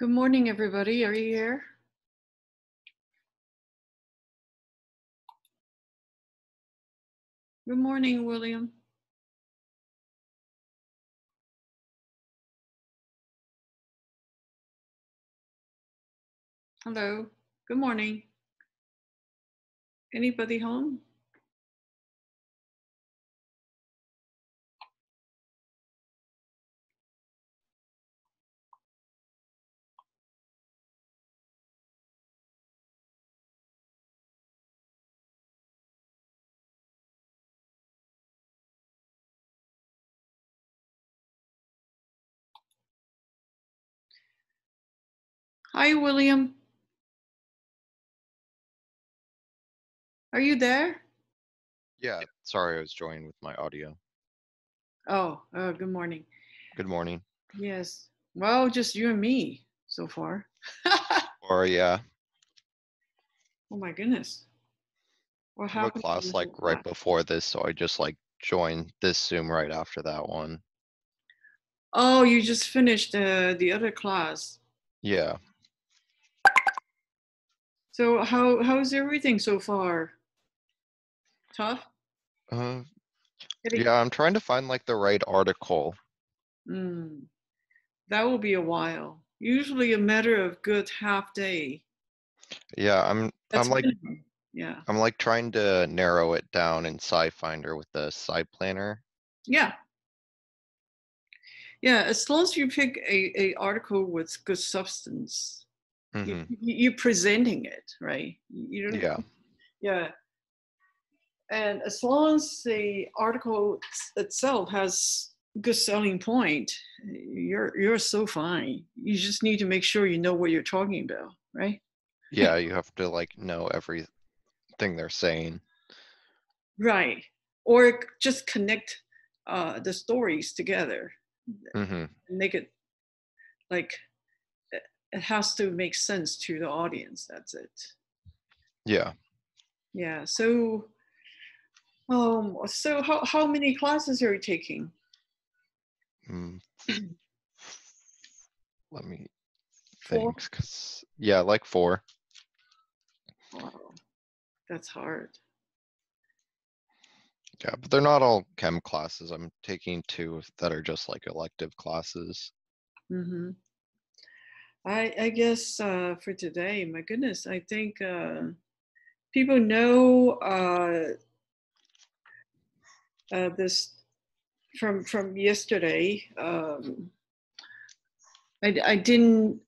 Good morning, everybody. Are you here? Good morning, William. Hello. Good morning. Anybody home? Hi, William. Are you there? Yeah, sorry, I was joining with my audio. Oh, uh, good morning. Good morning. Yes. Well, just you and me so far. Or yeah, oh my goodness. What I have a happened? class like right before this, so I just like joined this Zoom right after that one. Oh, you just finished uh, the other class. Yeah, So how how's everything so far? Tough? uh, yeah, I'm trying to find like the right article. Mm, that will be a while. Usually a matter of good half day. Yeah, I'm, That's I'm like, minimum. Yeah. I'm like trying to narrow it down in SciFinder with the Sci Planner. Yeah. Yeah, as long as you pick a, a article with good substance, you, hmm you- you're presenting it, right? You don't, Yeah, Yeah. And as long as the article itself has good selling point, you're you're so fine. You just need to make sure you know what you're talking about, right? yeah, you have to like know everything they're saying. Right. Or just connect uh, the stories together hmm and make it like it has to make sense to the audience. That's it. Yeah, Yeah. So, um, so how how many classes are you taking? mm. Let me Four. think, 'cause- yeah, like four. Wow, that's hard. Yeah, but they're not all chem classes. I'm taking two that are just like elective classes. hmm I I guess uh, for today, my goodness, I think uh, people know uh, uh, this from from yesterday. Um, I I didn't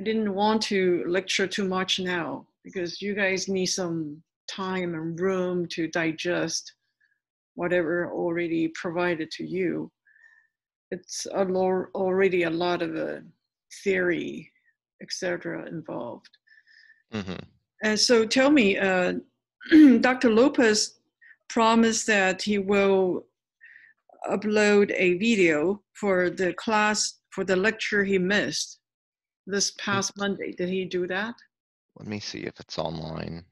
I didn't want to lecture too much now because you guys need some time and room to digest whatever already provided to you. It's a lo- already a lot of uh, theory, etc. involved. hmm And so tell me, uh, Dr. Lopez promised that he will upload a video for the class, for the lecture he missed this past Monday. Did he do that? Let me see if it's online.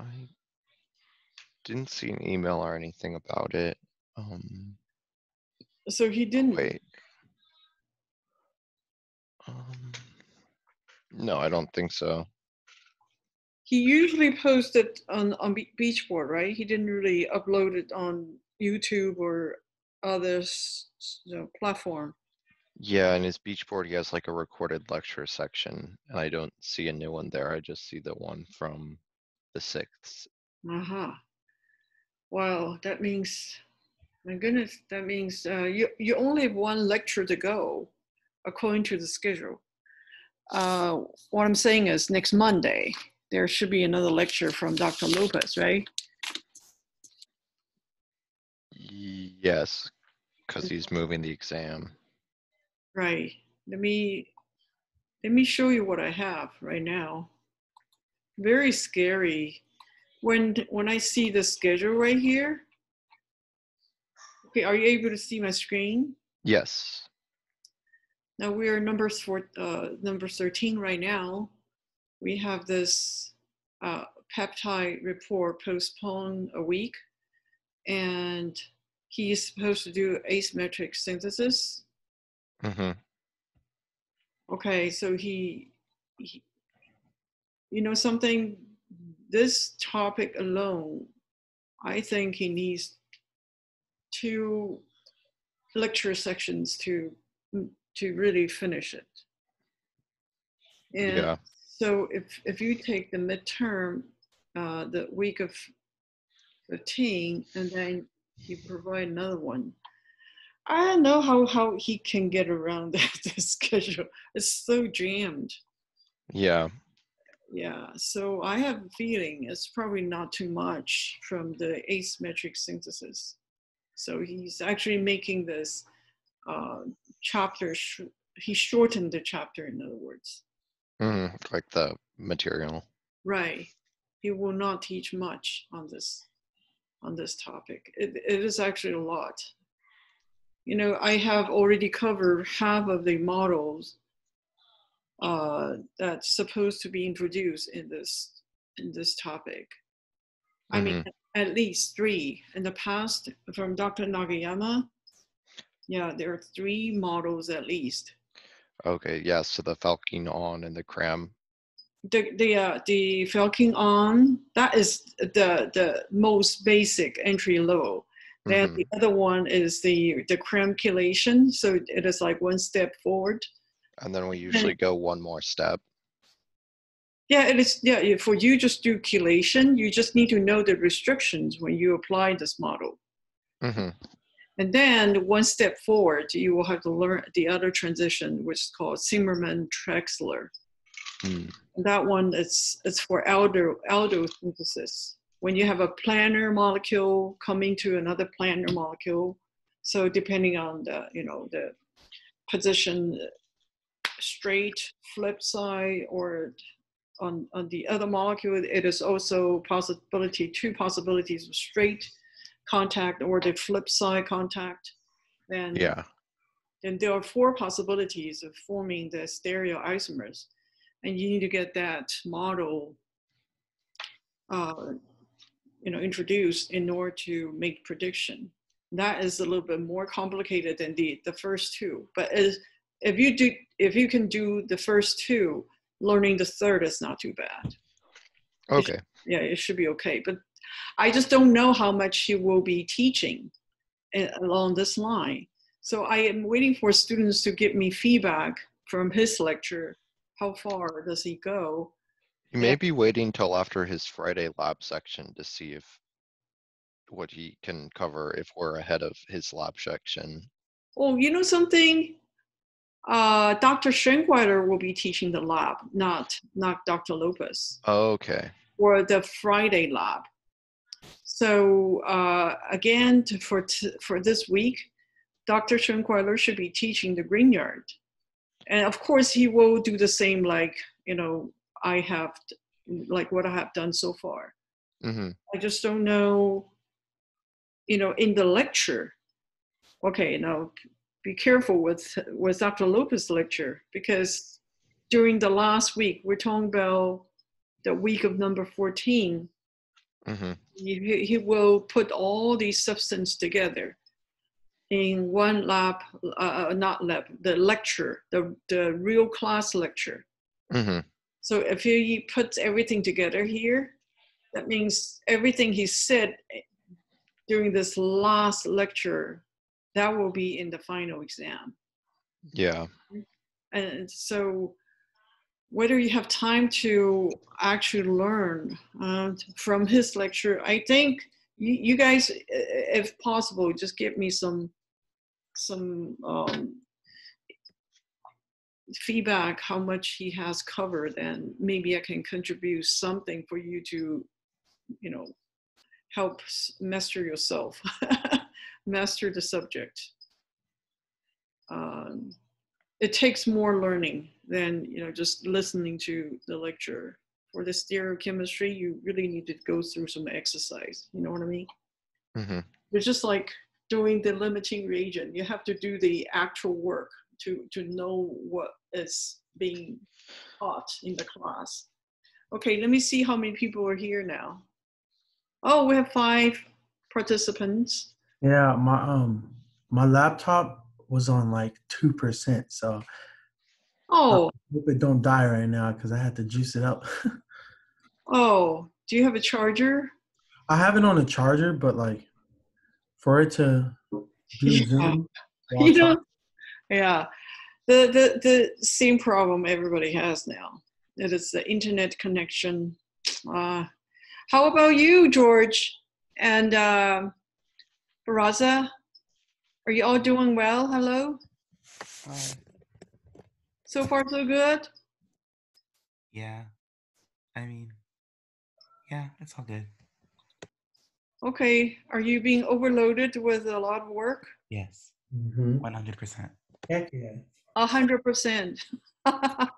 I didn't see an email or anything about it. Um, So he didn't. wait. Um, no, I don't think so. He usually posts it on, on Be- Beachboard, right? He didn't really upload it on YouTube or other you know, platform. Yeah, in his Beachboard, he has like a recorded lecture section, and I don't see a new one there. I just see the one from the sixth. Uh-huh. Well, that means, my goodness, that means uh, you, you only have one lecture to go according to the schedule. Uh, what I'm saying is next Monday, there should be another lecture from Dr. Lopez, right? Yes, because he's moving the exam. Right. Let me, let me show you what I have right now. Very scary. When, when I see the schedule right here. Okay, are you able to see my screen? Yes. Now we are numbers for uh, number 13 right now. we have this uh, peptide report postponed a week, and he's supposed to do asymmetric synthesis. hmm Okay, so he, he you know something, this topic alone, I think he needs two lecture sections to to really finish it. And Yeah. so if if you take the midterm, uh, the week of 15, and then you provide another one, I don't know how how he can get around that, schedule. It's so jammed. Yeah. Yeah, so I have a feeling it's probably not too much from the asymmetric synthesis. So he's actually making this uh, chapter, sh- he shortened the chapter, in other words. hmm Like the material. Right. He will not teach much on this on this topic. It, it is actually a lot. You know, I have already covered half of the models uh, that's supposed to be introduced in this in this topic. I mean, at least three in the past from Dr. Nagayama. Yeah, there are three models at least. Okay. Yeah. So the Felkin-Anh and the Cram. the the uh, the Felkin-Anh that is the the most basic entry level. Then Mhm. the other one is the the Cram chelation, so it is like one step forward. And then we usually go one more step. Yeah, it is. Yeah, for you just do chelation, you just need to know the restrictions when you apply this model. hmm And then one step forward, you will have to learn the other transition, which is called Zimmerman-Traxler. Mm. that one is it's for aldol aldol synthesis when you have a planar molecule coming to another planar molecule so depending on the you know the position straight flip side or on on the other molecule it is also possibility two possibilities of straight contact or the flip side contact. Then Yeah. then there are four possibilities of forming the stereoisomers and you need to get that model uh, you know introduced in order to make prediction. That is a little bit more complicated than the the first two. But as, if you do if you can do the first two learning the third is not too bad. Okay. yeah it should be okay but i just don't know how much he will be teaching uh, along this line. So i am waiting for students to give me feedback from his lecture. How far does he go? You may be waiting till after his Friday lab section to see if what he can cover if we're ahead of his lab section. oh you know something uh, dr Schengweiler will be teaching the lab not not dr lopez. Okay. or the friday lab. So uh, again to, for t- for this week dr Schengweiler should be teaching the Grignard and of course he will do the same like you know i have like what i have done so far. Hmm i just don't know you know in the lecture. Okay now be careful with with dr Lopez's lecture because during the last week we're talking about the week of number 14 hmm he, he- will put all these substance together in one lab uh, uh, not lab the lecture the, the real class lecture. Hmm so if he puts everything together here that means everything he said during this last lecture that will be in the final exam Yeah. and so whether you have time to actually learn uh, from his lecture i think you, you guys if possible just give me some some um, feedback how much he has covered and maybe i can contribute something for you to you know help master yourself master the subject. Um, it takes more learning than you know just listening to the lecture. For the stereochemistry you really need to go through some exercise you know what i mean? Hmm it's just like doing the limiting reagent. You have to do the actual work to to know what is being taught in the class. Okay, let me see how many people are here now. Oh, we have five participants. Yeah, my um my laptop was on like two percent, so Oh, I hope it don't die right now because I had to juice it up. oh, do you have a charger? I have it on a charger, but like for it to do Yeah. Zoom, You know, yeah, the, the, the same problem everybody has now. It is the internet connection. Uh, how about you, George and uh, Baraza? Are you all doing well? Hello? Hi. So far, so good? Yeah. I mean, yeah, it's all good. Okay, are you being overloaded with a lot of work? Yes. Mhm. 100%. Heck yeah. A hundred percent.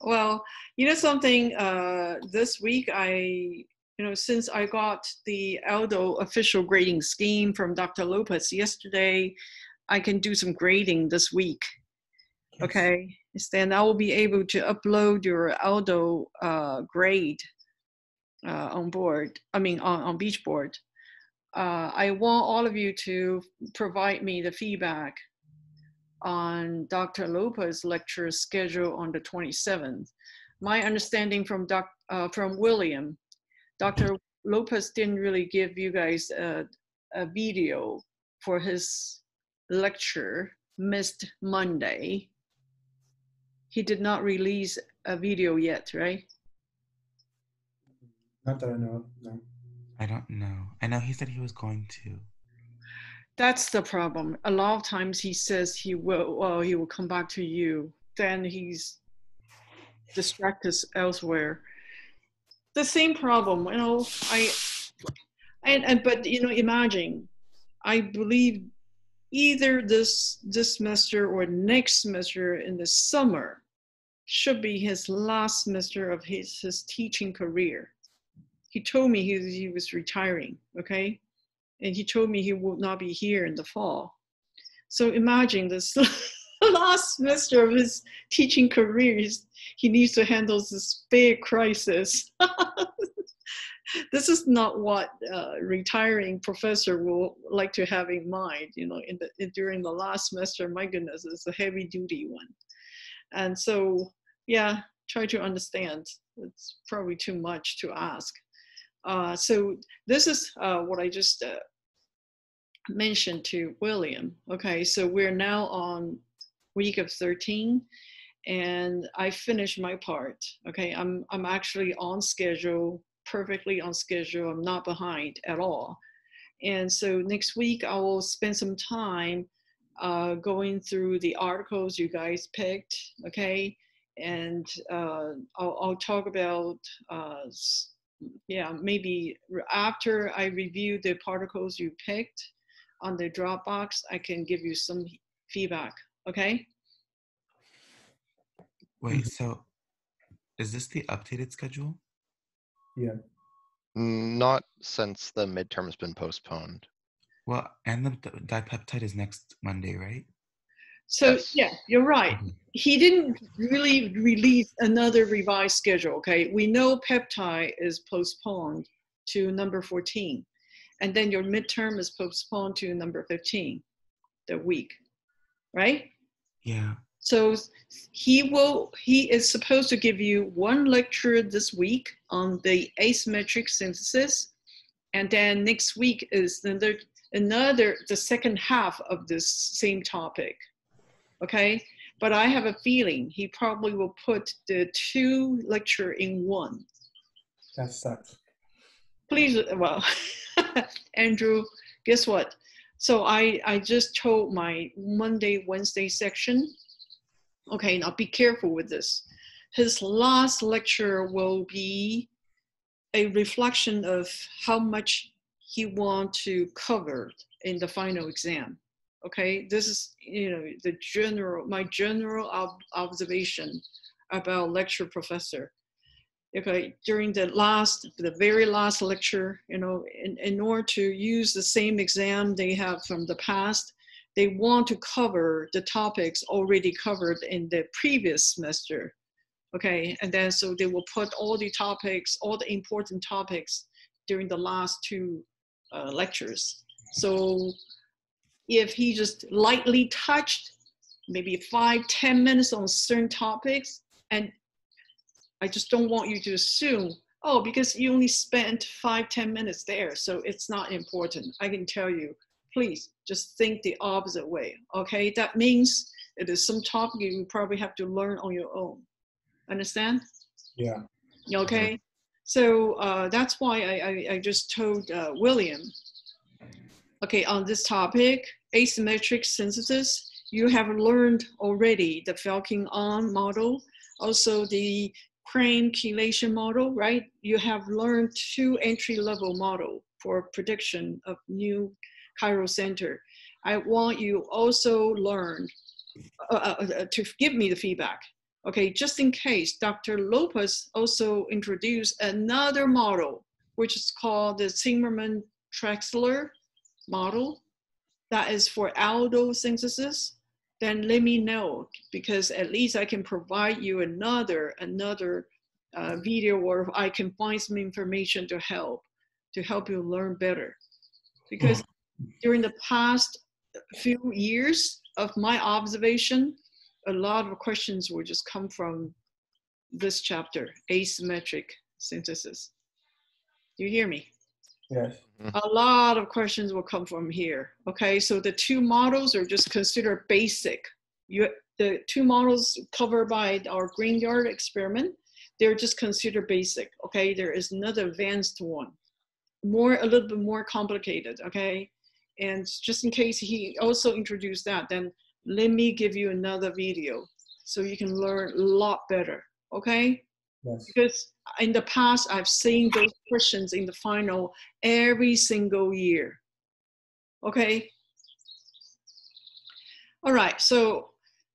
Well, you know something, uh, this week I, you know, since I got the Aldo official grading scheme from Dr. Lopez yesterday, I can do some grading this week. Yes. Okay, then I will be able to upload your Aldo uh, grade uh, on board. I mean, on on Beachboard. Uh, I want all of you to provide me the feedback on Dr. Lopez's lecture schedule on the 27th. My understanding from doc, uh, from William, Dr. Lopez didn't really give you guys a, a video for his lecture missed Monday. He did not release a video yet, right? Not that I know. of, No. I don't know. I know he said he was going to. That's the problem. A lot of times he says he will, well, he will come back to you. Then he's distracted elsewhere. The same problem, you know. I and, and but you know, imagine. I believe either this this semester or next semester in the summer should be his last semester of his his teaching career. He told me he he was retiring. Okay and he told me he would not be here in the fall. So imagine this last semester of his teaching career, he's, he needs to handle this big crisis. this is not what a retiring professor will like to have in mind. You know, in the in, during the last semester, my goodness, it's a heavy duty one. And so, yeah, try to understand. It's probably too much to ask. Uh, so this is uh, what I just uh, mentioned to William. Okay, so we're now on week of 13 and I finished my part. Okay, I'm, I'm actually on schedule, perfectly on schedule. I'm not behind at all. And so next week I will spend some time uh, going through the articles you guys picked. Okay, and uh, I'll, I'll talk about uh, yeah, maybe after I review the particles you picked on the Dropbox, I can give you some feedback. Okay? Wait, so is this the updated schedule? Yeah. Not since the midterm's been postponed. Well, and the d- dipeptide is next Monday, right? So, Yes. yeah, you're right. Mhm. He didn't really release another revised schedule. Okay? We know peptide is postponed to number 14, and then your midterm is postponed to number 15, the week, right? Yeah. So he will he is supposed to give you one lecture this week on the asymmetric synthesis, and then next week is another another the second half of this same topic. Okay, but I have a feeling he probably will put the two lecture in one. That sucks. Please, well, Andrew, guess what? So I I just told my Monday Wednesday section okay, now be careful with this. His last lecture will be a reflection of how much he want to cover in the final exam. Okay, this is you know the general my general ob- observation about lecture professor. Okay, during the last the very last lecture, you know, in, in order to use the same exam they have from the past, they want to cover the topics already covered in the previous semester. Okay, and then so they will put all the topics, all the important topics during the last two uh, lectures. So if he just lightly touched maybe five, ten minutes on certain topics, and I just don't want you to assume, oh, because you only spent five, ten minutes there, so it's not important. I can tell you, please just think the opposite way. Okay, that means it is some topic you probably have to learn on your own. Understand? Yeah. Okay, so uh, that's why I, I, I just told uh, William. Okay, on this topic, asymmetric synthesis, you have learned already the Felkin-Anh model, also the Cram chelation model, right? You have learned two entry-level model for prediction of new chiral center. I want you also learn uh, uh, uh, to give me the feedback. Okay, just in case, Dr. Lopez also introduced another model, which is called the Zimmerman-Traxler model. That is for aldol synthesis. Then let me know because at least I can provide you another another uh, video or I can find some information to help to help you learn better. Because during the past few years of my observation, a lot of questions will just come from this chapter, asymmetric synthesis. Do you hear me? Yes. Mm-hmm. A lot of questions will come from here. Okay, so the two models are just considered basic. You, the two models covered by our Grignard experiment, they're just considered basic. Okay, there is another advanced one, more a little bit more complicated. Okay, and just in case he also introduced that, then let me give you another video so you can learn a lot better. Okay, Yes. because in the past I've seen those questions in the final every single year. Okay. All right, so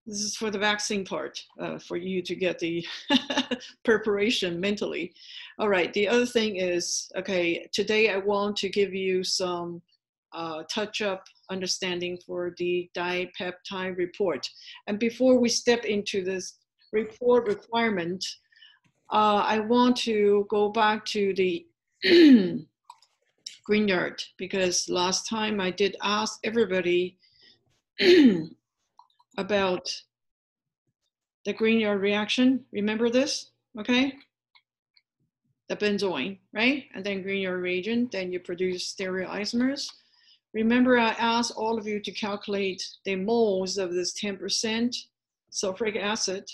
this is for the vaccine part, uh, for you to get the preparation mentally. All right, the other thing is, okay, today I want to give you some uh, touch-up understanding for the dipeptide report. And before we step into this report requirement, uh, I want to go back to the Grignard because last time I did ask everybody about the Grignard reaction. Remember this? Okay. The benzoin, right? And then Grignard reagent, then you produce stereoisomers. Remember, I asked all of you to calculate the moles of this 10% sulfuric acid.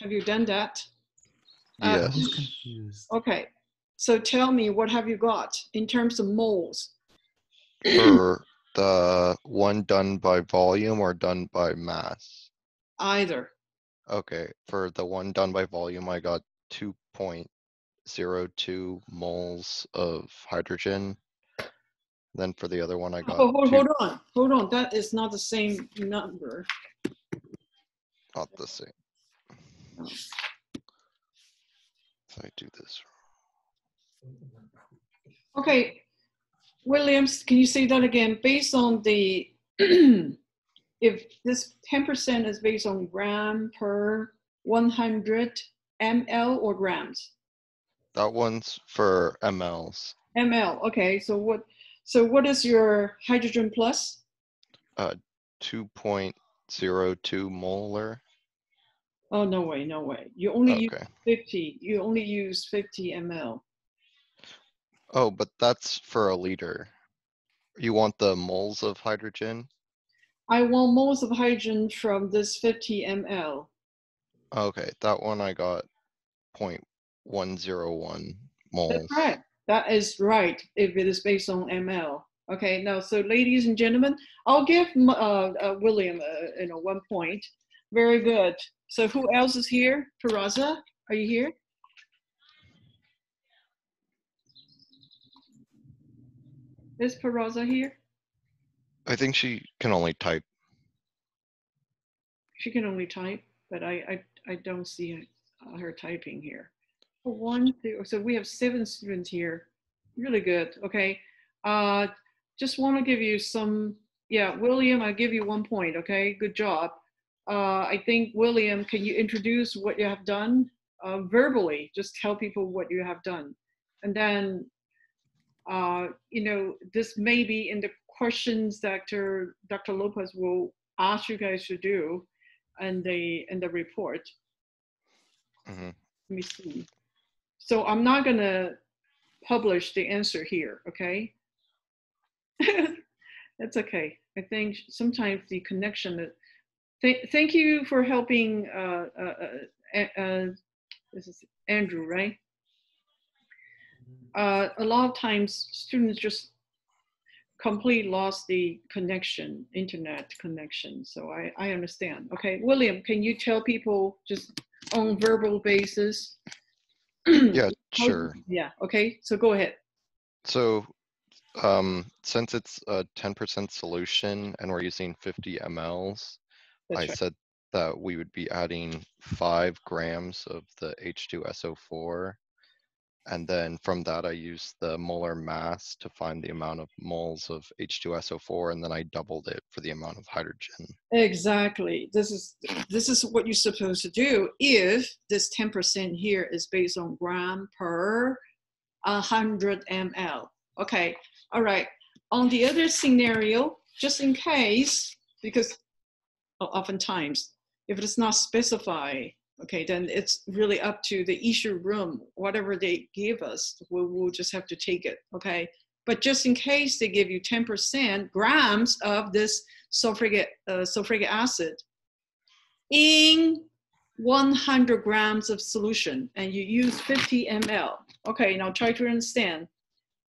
Have you done that? I Yes. confused. Okay, so tell me, what have you got in terms of moles? For the one done by volume or done by mass? Either. Okay, for the one done by volume, I got two point zero two moles of hydrogen. Then for the other one, I got Oh, hold, hold on, hold on, that is not the same number. not the same. Oh. If I do this, Okay, Williams, can you say that again? Based on the, if this 10% is based on gram per 100 ml or grams? that one's for mLs, ml, okay, so what, so what is your hydrogen plus? Uh, two point zero two molar. Oh, no way, no way. You only use 50, you only use 50 ml. Oh, but that's for a liter. You want the moles of hydrogen? I want moles of hydrogen from this 50 ml. Okay, that one I got point one zero one moles. That's right. That is right. If it is based on ml. Okay. Now, so ladies and gentlemen, I'll give m- uh, uh, William, uh, you know, one point. Very good. So who else is here? Peraza, are you here? Is Peraza here? I think she can only type. She can only type, but I I, I don't see uh, her typing here. One, two, so we have seven students here. Really good. Okay. Uh, just want to give you some. Yeah, William, I give you one point. Okay, good job. Uh, I think William, can you introduce what you have done uh, verbally, just tell people what you have done. And then, uh, you know, this may be in the questions that Dr. Dr. Lopez will ask you guys to do and the in the report. Mhm. Let me see. So I'm not gonna publish the answer here, okay? That's okay. I think sometimes the connection. Thank, thank you for helping. Uh, uh, uh, uh, this is Andrew, right? Uh, a lot of times, students just completely lost the connection, internet connection. So I, I understand. Okay, William, can you tell people just on verbal basis? Yeah, sure. Yeah. Okay. So go ahead. So, um, since it's a ten percent solution and we're using fifty mLs, That's I right. said that we would be adding five grams of the H2SO4. And then from that, I used the molar mass to find the amount of moles of H2SO4, and then I doubled it for the amount of hydrogen. Exactly. This is this is what you're supposed to do if this 10% here is based on gram per 100 ml. Okay. All right. On the other scenario, just in case, because oftentimes if it's not specified, okay, then it's really up to the issue room. Whatever they give us, we'll, we'll just have to take it. Okay. But just in case they give you 10% grams of this sulfuric, uh, sulfuric acid in 100 grams of solution and you use 50 ml. Okay, now try to understand.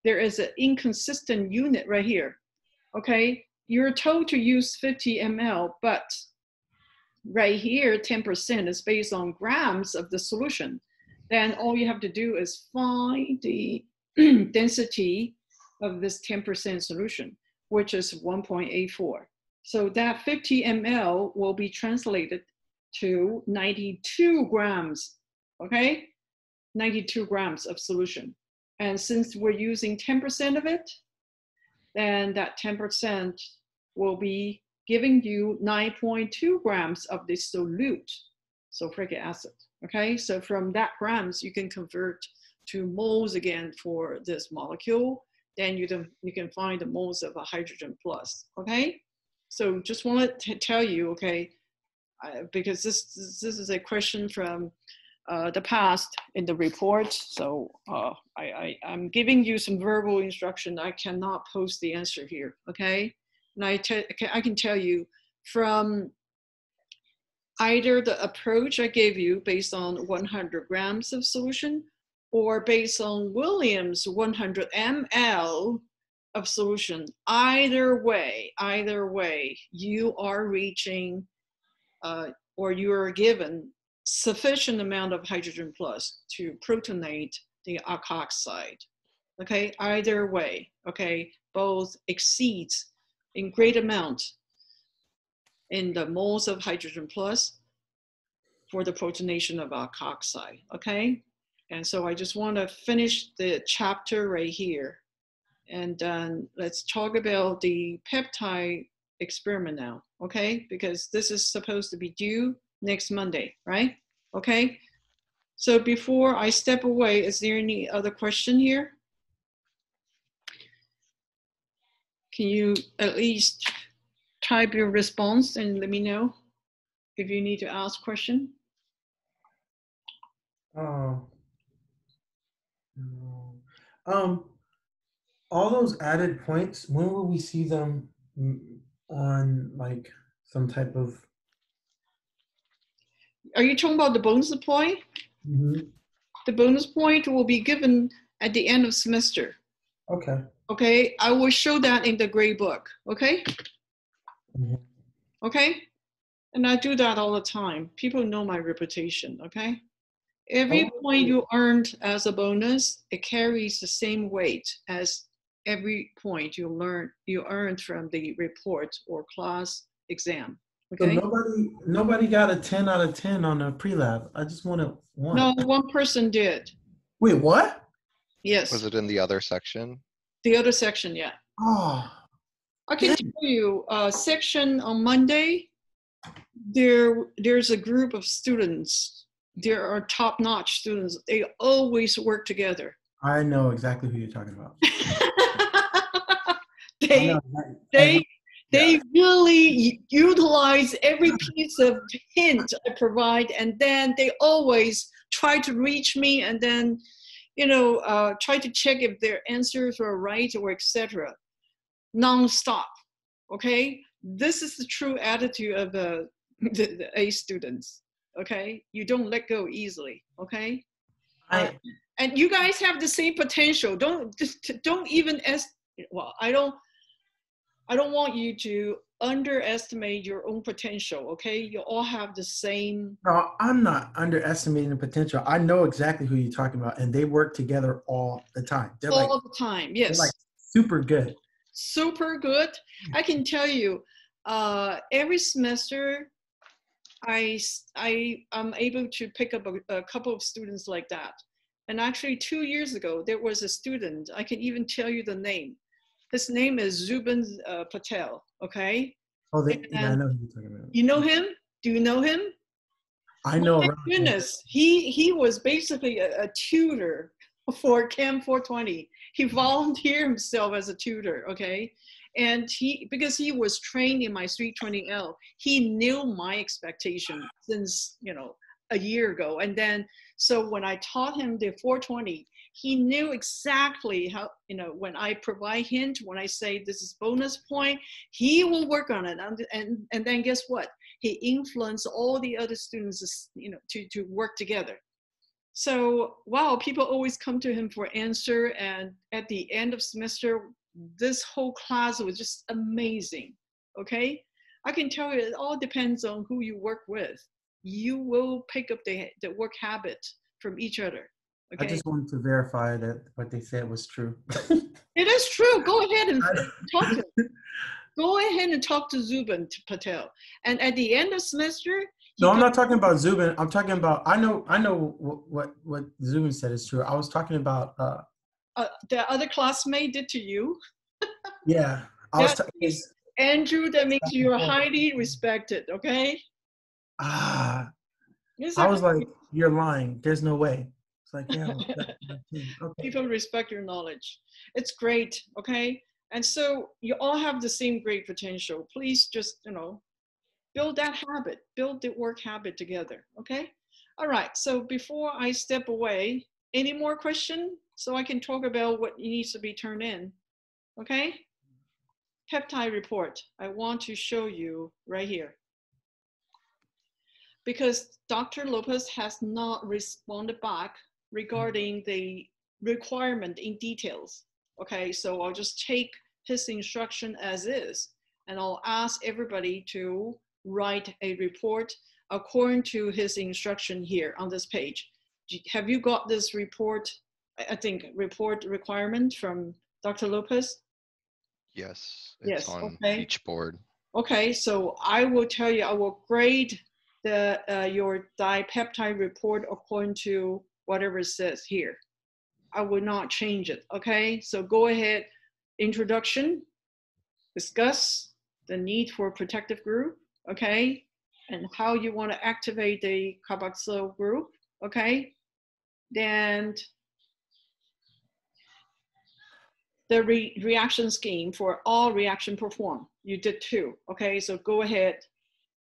There is an inconsistent unit right here. Okay, you're told to use 50 ml, but right here, 10% is based on grams of the solution. Then all you have to do is find the density of this 10% solution, which is 1.84. So that 50 ml will be translated to 92 grams, okay? 92 grams of solution. And since we're using 10% of it, then that 10% will be giving you 9.2 grams of this solute sulfuric acid, okay? So from that grams, you can convert to moles again for this molecule. Then you, can you can find the moles of a hydrogen plus, okay? So just want to tell you, okay, uh, because this this is a question from uh, the past in the report. So uh, I, I I'm giving you some verbal instruction. I cannot post the answer here, okay? And I I can tell you from either the approach I gave you based on 100 grams of solution or based on Williams 100 ml of solution. Either way, either way, you are reaching uh, or you are given sufficient amount of hydrogen plus to protonate the alkoxide. Okay, either way, okay, both exceeds in great amount in the moles of hydrogen plus for the protonation of alkoxide, okay? And so I just want to finish the chapter right here. And then let's talk about the peptide experiment now, okay? Because this is supposed to be due next Monday, right? Okay. So before I step away, is there any other question here? Can you at least type your response and let me know if you need to ask question? Oh. No. Um, all those added points, when will we see them mm, on like some type of? Are you talking about the bonus point? Mhm. The bonus point will be given at the end of semester. Okay. Okay, I will show that in the grade book. Okay, Mhm. okay, and I do that all the time. People know my reputation. Okay, every Oh. point you earned as a bonus, it carries the same weight as every point you learn you earned from the report or class exam. So Okay. nobody, nobody got a ten out of ten on a pre-lab. I just wanted one. No, one person did. Wait, what? Yes, Was it in the other section? the other section. Yeah. Oh, I can tell you, uh, section on Monday, there, there's a group of students there are top-notch students. They always work together. I know exactly who you're talking about. They know exactly- they they really utilize every piece of hint I provide, and then they always try to reach me, and then you know uh, try to check if their answers are right or etc. Non-stop. Okay, this is the true attitude of uh, the, the A students. Okay, you don't let go easily. Okay I, and you guys have the same potential don't just don't even as well i don't i don't want you to underestimate your own potential okay you all have the same no, I'm not underestimating the potential. I know exactly who you're talking about, and they work together all the time. They're like, all the time they're yes like super good. super good i can tell you uh every semester I, I am able to pick up a, a couple of students like that and actually two years ago there was a student i can even tell you the name his name is zubin uh, patel okay Oh, they, yeah, I know who you're talking about. you know him do you know him I know. here. goodness he he was basically a, a tutor for Chem 420 he volunteered himself as a tutor okay and he because he was trained in my 320l he knew my expectation since you know a year ago and then so when i taught him the 420 he knew exactly how you know when i provide hint when i say this is bonus point he will work on it. And and, and then guess what? He influenced all the other students you know to, to work together. So wow people always come to him for answer and at the end of semester this whole class was just amazing okay? I can tell you it all depends on who you work with. You will pick up the, the work habit from each other I just wanted to verify that what they said was true. it is true go ahead and talk to go ahead and talk to zubin patel and at the end of semester no, I'm not talking about Zubin. I'm talking about. I know. I know what what, what Zubin said is true. I was talking about. uh uh, the other classmate did to you Yeah, I was. Ta- Andrew, that means you're Oh. highly respected, okay? ah, I was like, you're lying. There's no way. It's like, yeah. well, that- that okay. people respect your knowledge. It's great, okay? And so you all have the same great potential. Please just, you know, build that habit, build the work habit together, okay? All right, so before I step away, any more question? So I can talk about what needs to be turned in, okay? Peptide report, I want to show you right here. Because Dr. Lopez has not responded back regarding the requirement in details. Okay, so I'll just take his instruction as is, and I'll ask everybody to write a report according to his instruction here on this page. Have you got this report, I I think, report requirement from Dr. Lopez? Yes, Yes, on okay. each board. Okay, so I will tell you, I will grade the, uh, your dipeptide report according to whatever it says here. I will not change it, okay? So go ahead, introduction, discuss the need for protective group, okay? And how you want to activate the carboxyl group, okay? Then the re- reaction scheme for all reaction performed. You did two. Okay, so go ahead.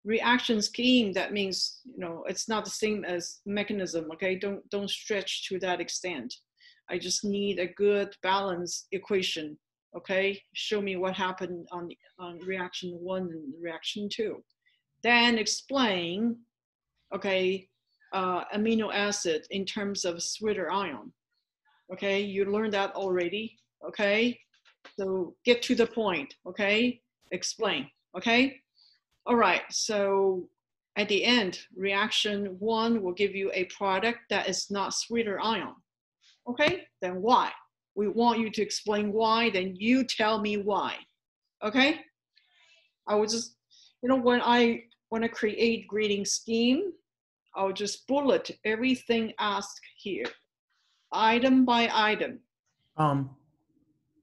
Reaction scheme, that means, you know, it's not the same as mechanism. Okay, don't don't stretch to that extent. I just need a good balance equation. Okay, show me what happened on, on reaction one and reaction two. Then explain, okay, uh, amino acid in terms of zwitterion. Okay, you learned that already okay? So get to the point, okay? Explain, okay? All right, so at the end, reaction one will give you a product that is not zwitterion, okay? Then why? We want you to explain why, then you tell me why, okay? I will just, you know, when I when I create grading scheme, I'll just bullet everything asked here, item by item. Um,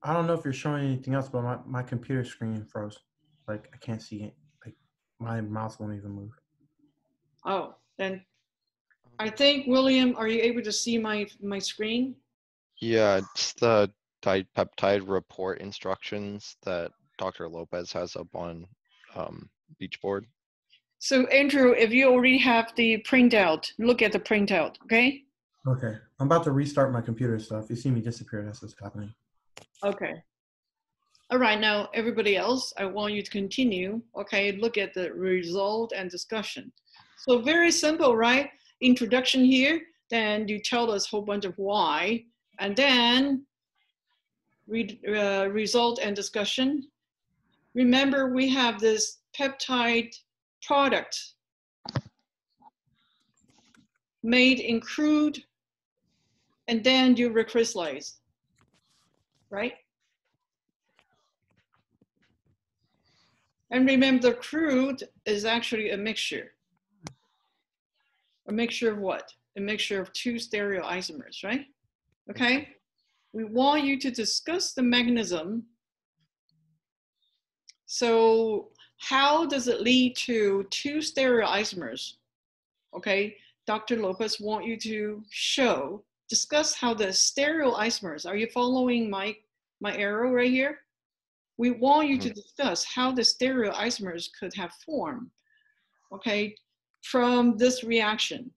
I don't know if you're showing anything else, but my, my computer screen froze. Like I can't see it. Like my mouse won't even move. Oh, then I think, William, are you able to see my, my screen? Yeah, it's the dipeptide report instructions that Dr. Lopez has up on um, Beachboard. So Andrew, if you already have the printout, look at the printout, okay? Okay, I'm about to restart my computer stuff. You see me disappear. That's what's happening. Okay. All right, now everybody else, I want you to continue. Okay, look at the result and discussion. So very simple, right? Introduction here, then you tell us a whole bunch of why, and then read, uh, result and discussion. Remember, we have this peptide product made in crude, and then you recrystallize, right? And remember, crude is actually a mixture. A mixture of what? A mixture of two stereoisomers, right? Okay? We want you to discuss the mechanism. So how does it lead to two stereoisomers? Okay, Dr. Lopez want you to show, discuss how the stereoisomers, are you following my, my arrow right here? We want you to mm-hmm. discuss how the stereoisomers could have formed, okay, from this reaction.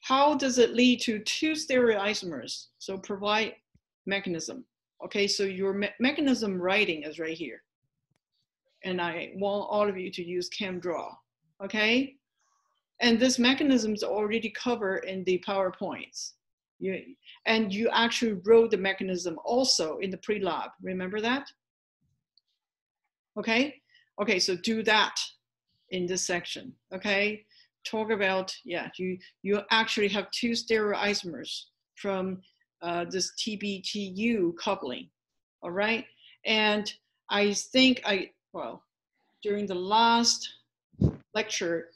How does it lead to two stereoisomers? So provide mechanism. Okay, so your me mechanism writing is right here. And I want all of you to use ChemDraw, okay? And this mechanism is already covered in the PowerPoints. You, and you actually wrote the mechanism also in the pre-lab, remember that? Okay, okay, so do that in this section, okay? Talk about, yeah, you, you actually have two stereoisomers from uh, this TBTU coupling, all right? And I think I, well, during the last lecture,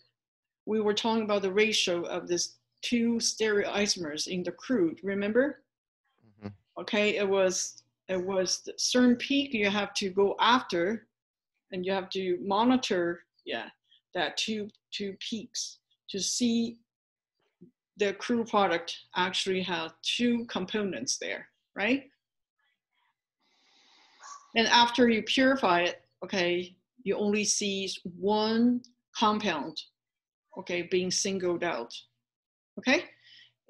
we were talking about the ratio of this two stereoisomers in the crude, remember? Mhm. Okay, it was, it was the certain peak you have to go after and you have to monitor, yeah, that two, two peaks to see the crude product actually have two components there, right? And after you purify it, okay, you only see one compound, okay, being singled out, okay?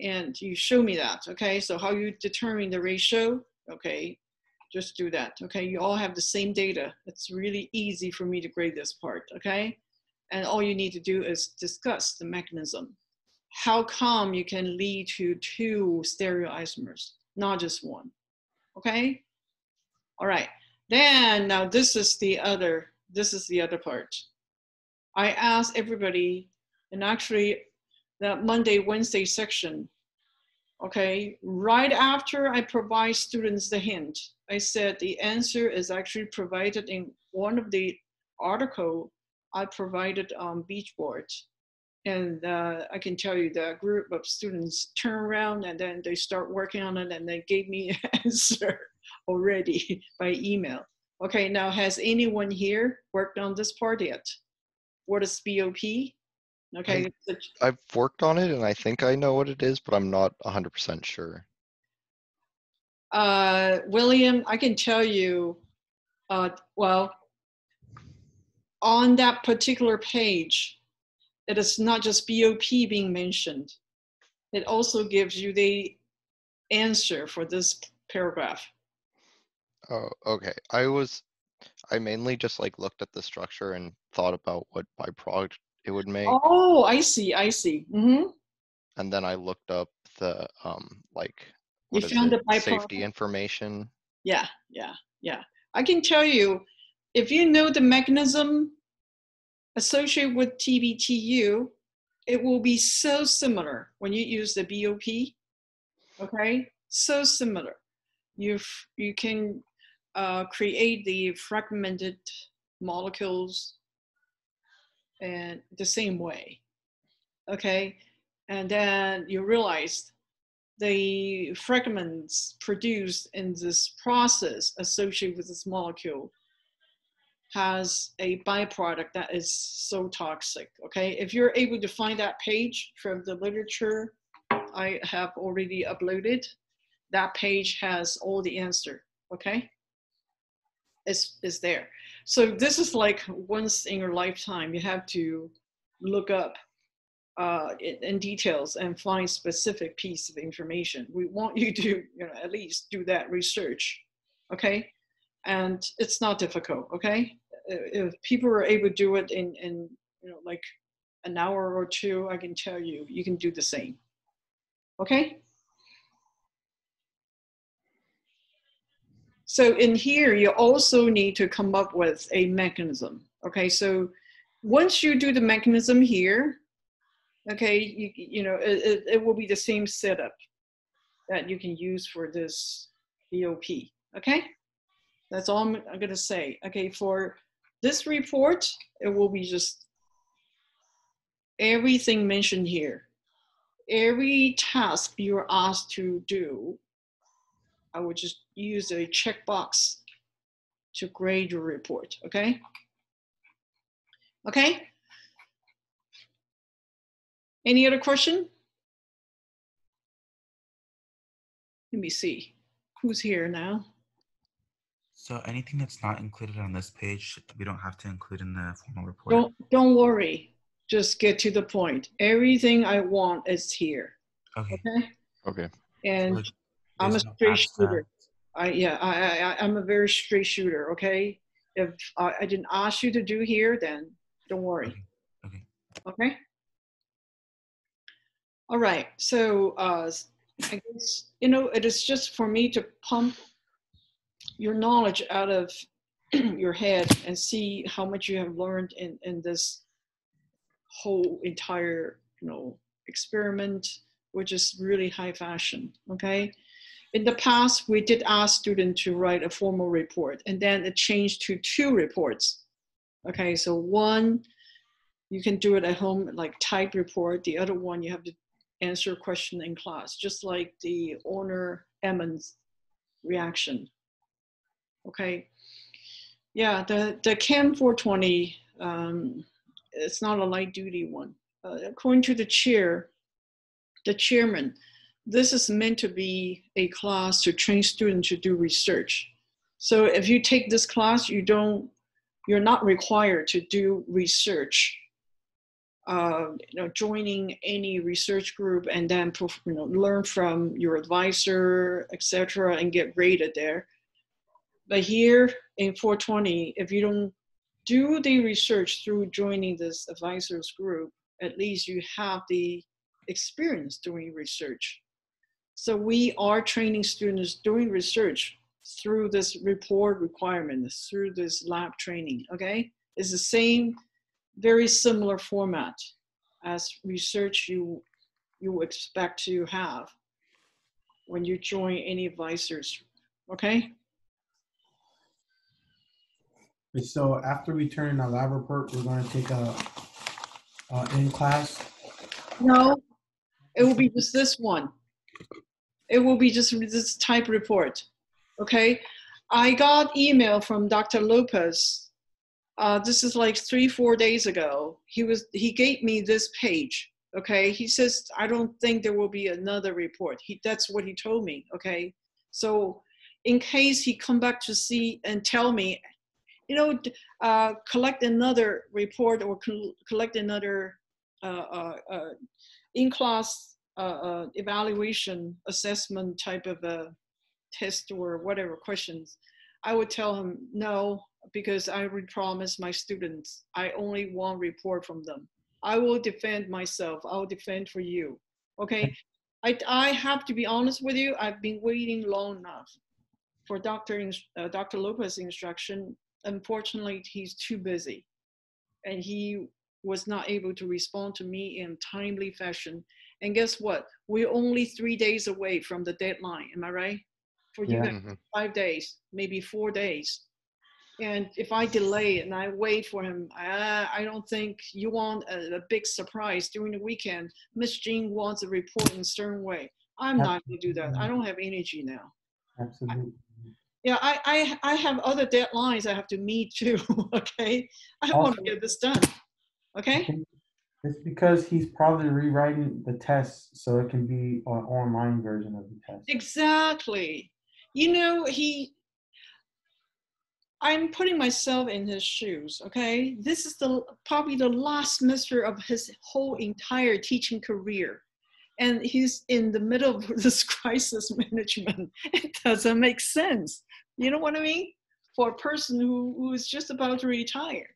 And you show me that, okay? So how you determine the ratio, okay, just do that, okay? You all have the same data. It's really easy for me to grade this part, okay? And all you need to do is discuss the mechanism. How come you can lead to two stereoisomers, not just one, okay? All right, then now this is the other, this is the other part. I asked everybody, and actually that Monday, Wednesday section, okay, right after I provide students the hint, I said the answer is actually provided in one of the article I provided on Beachboard. And uh, I can tell you the group of students turn around and then they start working on it and they gave me an answer already by email. Okay, now has anyone here worked on this part yet? What is BOP? Okay, the- I've worked on it and I think I know what it is, but I'm not 100% sure. uh, William, I can tell you, uh, well, on that particular page, it is not just BOP being mentioned. It also gives you the answer for this paragraph. Oh, okay. I was, I mainly just like looked at the structure and thought about what byproduct it would make. Oh, I see, I see. hmm And then I looked up the, um, like, You found it? the Safety information. Yeah, yeah, yeah. I can tell you, if you know the mechanism associated with TBTU, it will be so similar when you use the BOP. Okay, so similar. You you can uh, create the fragmented molecules and the same way. Okay, and then you realize the fragments produced in this process associated with this molecule has a byproduct that is so toxic. Okay, if you're able to find that page from the literature I have already uploaded, that page has all the answer. Okay, it's, it's there. So this is like once in your lifetime, you have to look up uh, in, in details and find specific piece of information. We want you to, you know, at least do that research, okay? And it's not difficult, okay? If people are able to do it in, in you know, like an hour or two, I can tell you, you can do the same, okay? So in here, you also need to come up with a mechanism. Okay, so once you do the mechanism here, okay, you, you know, it, it will be the same setup that you can use for this BOP. Okay, that's all I'm, I'm gonna say. Okay, for this report, it will be just everything mentioned here. Every task you're asked to do I would just use a checkbox to grade your report, okay? Okay? Any other question? Let me see. Who's here now? So anything that's not included on this page, we don't have to include in the formal report. Don't don't worry. Just get to the point. Everything I want is here. Okay. Okay? Okay. And Like, I'm a there's no straight abstract. shooter. I yeah, I, I I'm a very straight shooter. Okay, if I, I didn't ask you to do here, then don't worry. Okay. Okay. All right. So uh, I guess you know it is just for me to pump your knowledge out of your head and see how much you have learned in in this whole entire you know experiment, which is really high fashion. Okay in the past, we did ask students to write a formal report, and then it changed to two reports. Okay, so one, you can do it at home, like type report. The other one, you have to answer a question in class, just like the owner Emmons reaction. Okay, yeah, the the Chem 420, um, it's not a light duty one. Uh, according to the chair, the chairman, this is meant to be a class to train students to do research. So if you take this class, you don't, you're not required to do research. Uh, you know, joining any research group and then you know learn from your advisor, etc., and get rated there. But here in 420, if you don't do the research through joining this advisors group, at least you have the experience doing research. So we are training students doing research through this report requirement, through this lab training, okay? It's the same, very similar format as research you, you expect to have when you join any advisors, okay? So after we turn in our lab report, we're going to take a, uh, in class. No, it will be just this one. It will be just this type report. Okay. I got email from Dr. Lopez. Uh, this is like three, four days ago. He was he gave me this page. Okay. He says I don't think there will be another report. He that's what he told me. Okay. So in case he come back to see and tell me, you know, uh, collect another report or col- collect another uh, uh, uh, in-class uh, evaluation assessment type of a test or whatever questions, I would tell him no because I promise my students I only want report from them. I will defend myself. I will defend for you. Okay. I, I have to be honest with you. I've been waiting long enough for Dr. Uh, Dr. Lopez instruction. Unfortunately, he's too busy, and he was not able to respond to me in timely fashion. And guess what? We're only three days away from the deadline. Am I right? For you Yeah. guys, Mhm. five days, maybe four days. And if I delay and I wait for him, I, I don't think you want a, a big surprise during the weekend. Miss Jean wants a report in a certain way. I'm not going to do that. I don't have energy now. Absolutely. Yeah, I, I, I have other deadlines I have to meet too, okay? I want to get this done, okay? It's because he's probably rewriting the test so it can be an online version of the test. Exactly. You know, he, I'm putting myself in his shoes, okay? This is the probably the last semester of his whole entire teaching career. And he's in the middle of this crisis management. It doesn't make sense. You know what I mean? For a person who, who is just about to retire.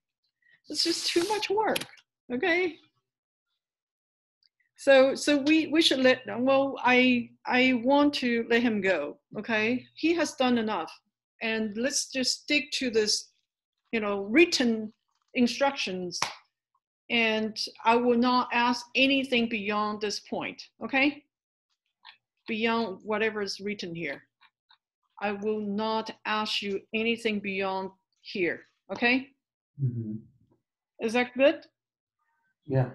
It's just too much work, okay? So so we we should let well I I want to let him go. Okay, he has done enough, and let's just stick to this, you know, written instructions, and I will not ask anything beyond this point. Okay, beyond whatever is written here, I will not ask you anything beyond here. Okay, Mhm. is that good? Yeah.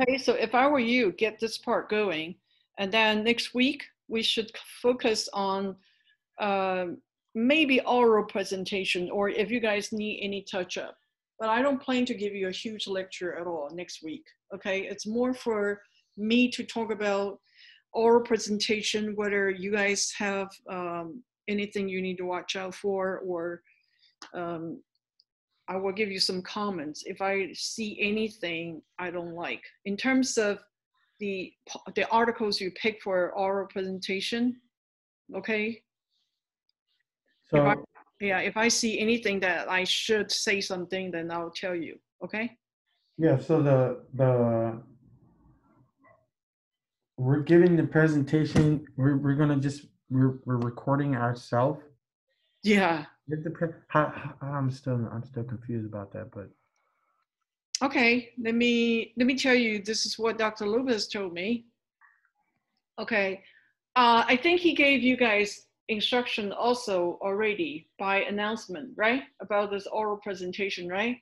Okay, so if I were you, get this part going, and then next week we should focus on uh, maybe oral presentation, or if you guys need any touch up. But I don't plan to give you a huge lecture at all next week. Okay, it's more for me to talk about oral presentation, whether you guys have um, anything you need to watch out for, or um, I will give you some comments if I see anything I don't like. In terms of the the articles you pick for oral presentation, okay? If I- So Yeah, if I see anything that I should say something, then I'll tell you, okay? yeah, so the the we're giving the presentation. We're we're gonna just we're we're recording ourselves. Yeah, Did the pre- how, how- I'm still I'm still confused about that, but okay. Let me let me tell you. This is what Dr. Lopez told me. Okay, uh, I think he gave you guys instruction also already by announcement, right? About this oral presentation, right?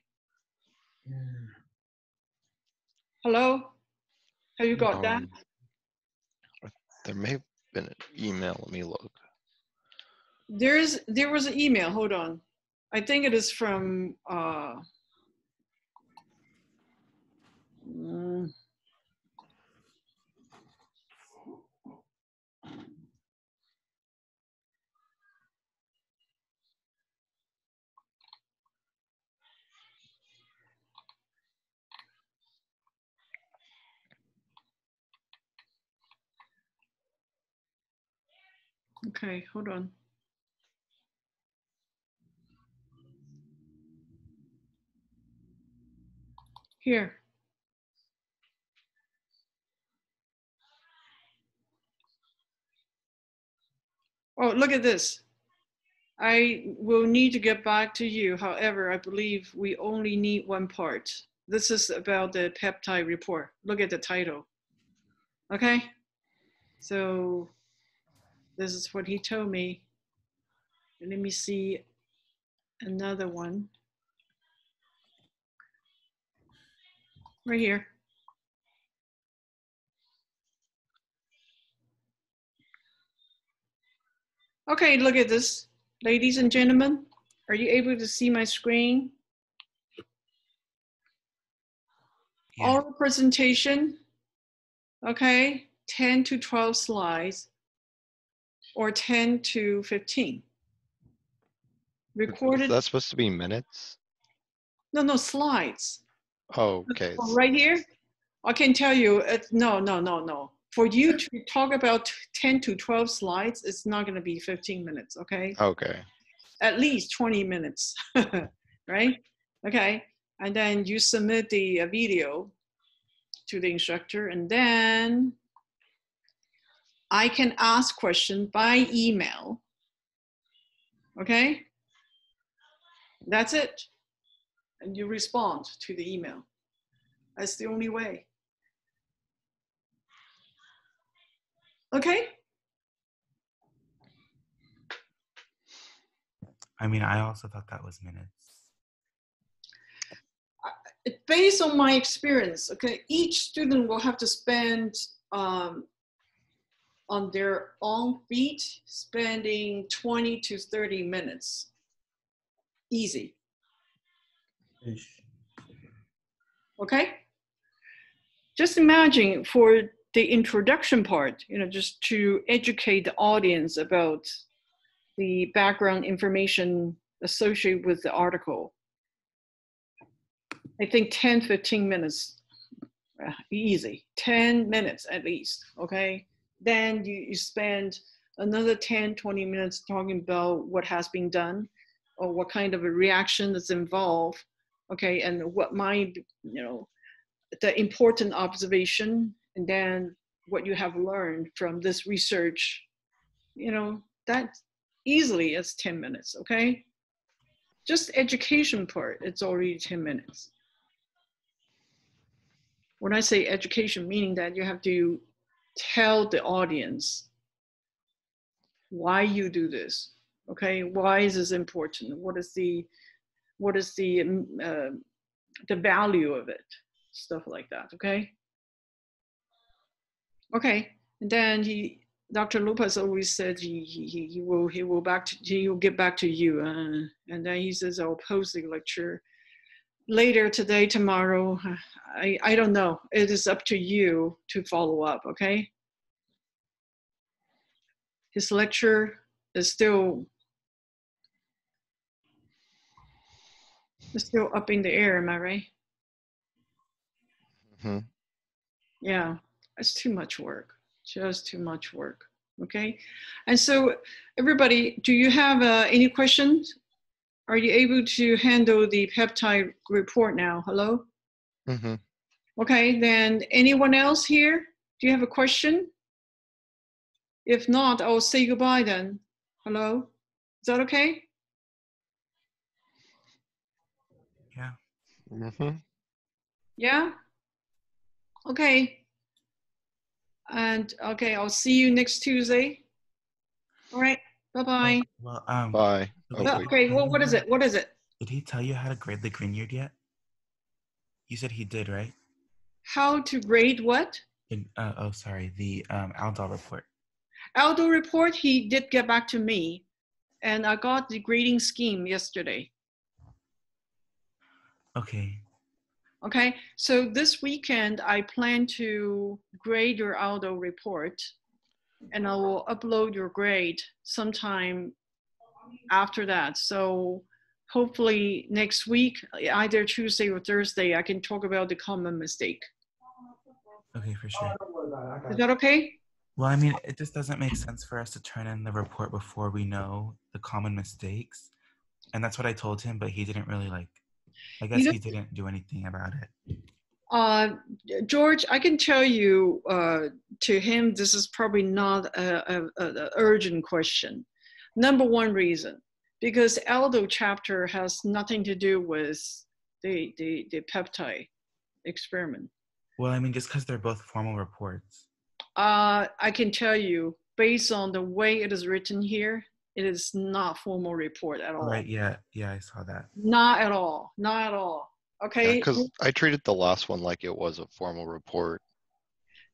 Hello? Have you got that? Um, There may have been an email. Let me look. There's there was an email. Hold on. I think it is from uh mm, Okay, hold on. Here. Oh, look at this. I will need to get back to you. However, I believe we only need one part. This is about the peptide report. Look at the title. Okay? So this is what he told me. Let me see another one. Right here. Okay, look at this. Ladies and gentlemen, are you able to see my screen? Yeah. Oral presentation. Okay, 10 to 12 slides or 10 to 15. Recorded, That's supposed to be minutes. no, no, slides. Oh, okay. Right here? I can tell you, it's, no, no, no, no. For you to talk about 10 to 12 slides, it's not going to be 15 minutes, okay? Okay. At least 20 minutes, right? Okay. And then you submit the uh, video to the instructor, and then I can ask question by email. Okay? That's it. And you respond to the email. That's the only way. Okay? I mean, I also thought that was minutes. It- Based on my experience, okay, each student will have to spend um, on their own feet, spending 20 to 30 minutes. Easy. Okay? Just imagine for the introduction part, you know, just to educate the audience about the background information associated with the article. I think 10, 15 minutes, uh, easy, 10 minutes at least, okay? Then you, you spend another 10, 20 minutes talking about what has been done or what kind of a reaction is involved, okay? And what my you know, the important observation and then what you have learned from this research, you know, that easily is 10 minutes, okay? Just education part, it's already 10 minutes. When I say education, meaning that you have to tell the audience why you do this, okay? Why is this important? What is the, what is the, um, uh, the value of it? Stuff like that, okay? Okay, and then he, Dr. Lopez always said he, he, he will he will back to, he will get back to you, uh, and then he says I'll post the lecture later today, tomorrow. I I don't know. It is up to you to follow up. Okay. His lecture is still is still up in the air. Am I right? Mhm. Yeah, it's too much work. Just too much work. Okay. And so, everybody, do you have uh, any questions? Are you able to handle the peptide report now? Hello? Mhm. Okay, then anyone else here? Do you have a question? If not, I'll say goodbye then. Hello? Is that okay? Yeah. Mhm. Yeah? Okay. And okay, I'll see you next Tuesday. All right. Bye bye. Well, um, Bye. Oh, Wait, wait. okay, well, what is it? What is it? did he tell you how to grade the Grignard yet? You said he did, right? How to grade what? In, uh, oh, sorry, the um, Aldol report. Aldol report, he did get back to me. And I got the grading scheme yesterday. Okay. Okay, so this weekend I plan to grade your auto report and I will upload your grade sometime after that. So hopefully next week, either Tuesday or Thursday, I can talk about the common mistake. Okay, for sure. Don't worry about it. I got Is that okay? Well, I mean, it just doesn't make sense for us to turn in the report before we know the common mistakes. And that's what I told him, but he didn't really like, I guess know- he didn't do anything about it. Uh, George, I can tell you uh, to him, this is probably not a, a, a a urgent question. Number one reason, because Aldol chapter has nothing to do with the, the, the peptide experiment. Well, I mean, just because they're both formal reports. Uh, I can tell you, based on the way it is written here, it is not formal report at all. Right? Yeah, yeah, I saw that. Not at all. Not at all. Okay. because I treated the last one like it was a formal report.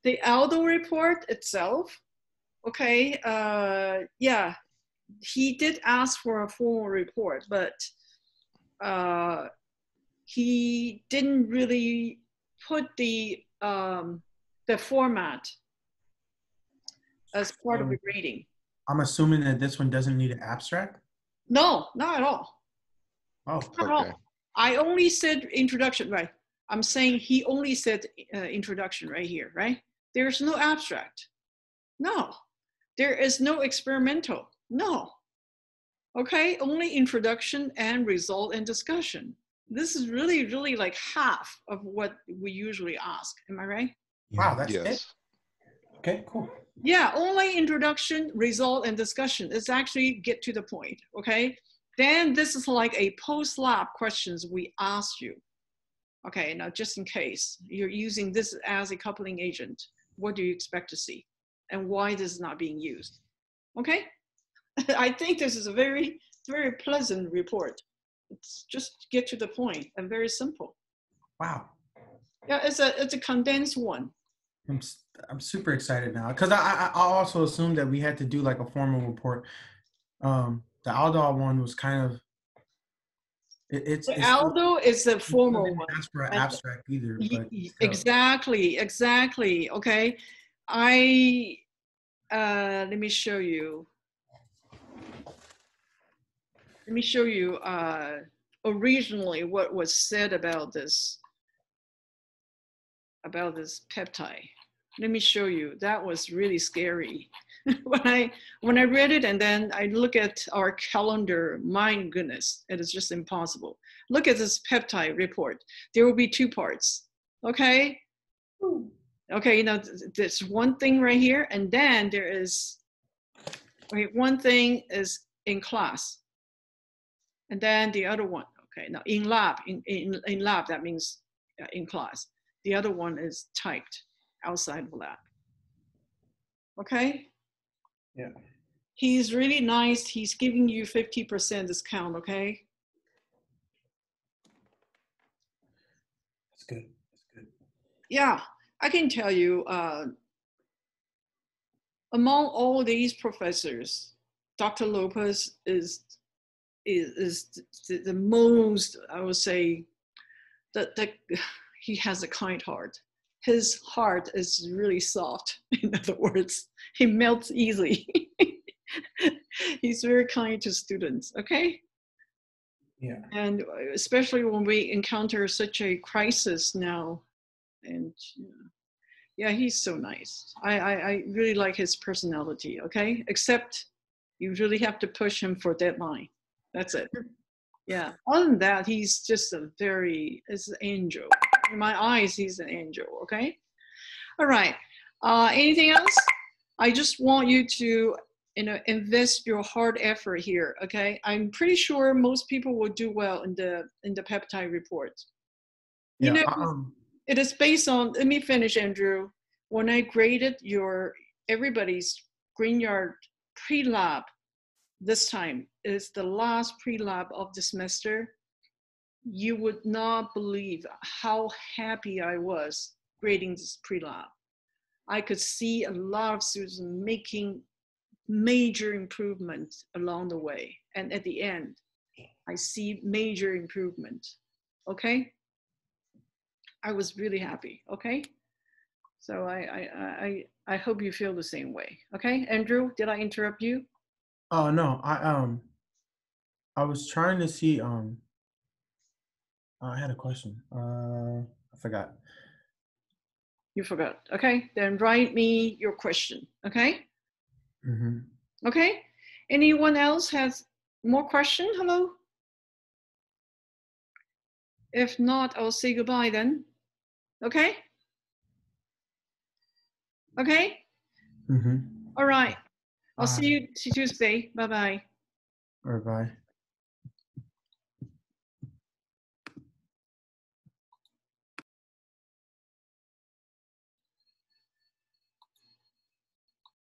the Aldol report itself, okay, uh, yeah, he did ask for a formal report, but uh, he didn't really put the um, the format as part of the grading. I'm assuming that this one doesn't need an abstract. No, not at all. Oh, Not at all. I only said introduction, right? I'm saying he only said uh, introduction right here, right? There's no abstract. No. There is no experimental. No. Okay, only introduction and result and discussion. This is really, really like half of what we usually ask. Am I right? wow, that's it. yes. Okay, cool. Yeah, only introduction, result, and discussion. It's actually get to the point, okay? Then this is like a post-lab questions we ask you. Okay, now just in case you're using this as a coupling agent, what do you expect to see? And why this is not being used? Okay? I think this is a very, very pleasant report. It's just get to the point and very simple. Wow. Yeah, it's a it's a condensed one. I'm I'm super excited now because I, I I also assumed that we had to do like a formal report. Um, the Aldol one was kind of it, it's, The it's Aldol is the formal one. for an abstract either. But still. Exactly, exactly. Okay. I, uh, let me show you. Let me show you, uh, originally what was said about this, about this peptide. Let me show you. That was really scary. when I when I read it and then I look at our calendar, my goodness, it is just impossible. Look at this peptide report. There will be two parts. Okay. Okay, you know, th- th- there's one thing right here, and then there is okay, one thing is in class. And then the other one, okay, now in lab, in, in, in lab, that means uh, in class. The other one is typed outside of lab. Okay? Yeah. He's really nice. He's giving you 50% discount, okay? That's good. That's good. yeah, I can tell you, uh, among all these professors, Dr. Lopez is is, is the, the most, I would say, that that he has a kind heart. His heart is really soft. In other words, he melts easily. He's very kind to students. Okay Yeah. and uh, especially when we encounter such a crisis now and yeah he's so nice I, I i really like his personality okay except you really have to push him for deadline that's it yeah other than that he's just a very is an angel in my eyes he's an angel okay? All right uh anything else? I just want you to you know invest your hard effort here okay? I'm pretty sure most people will do well in the in the peptide report. You Yeah. know- um, it is based on let me finish andrew. When i graded your everybody's Grignard pre-lab this time is the last pre-lab of the semester you would not believe how happy i was grading this pre-lab i could see a lot of students making major improvements along the way and at the end i see major improvement okay I was really happy. Okay. So I, I, I, I hope you feel the same way. Okay. Andrew, did I interrupt you? oh no, I um, I was trying to see um. I had a question. Uh, I forgot. You forgot. Okay. Then write me your question. Okay. hmm Okay. Anyone else has more question? Hello. If not, I'll say goodbye then. Okay. Okay. hmm All right. I'll see Bye. you Tuesday. Bye bye. Or bye.